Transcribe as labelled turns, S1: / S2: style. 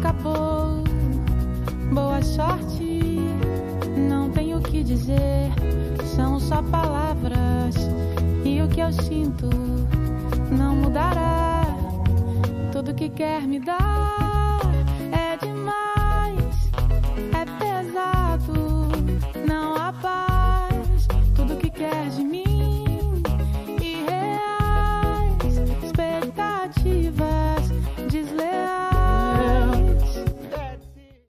S1: acabou. Boa sorte, não tenho o que dizer. São só palavras. E o que eu sinto não mudará. Tudo que quer me dar.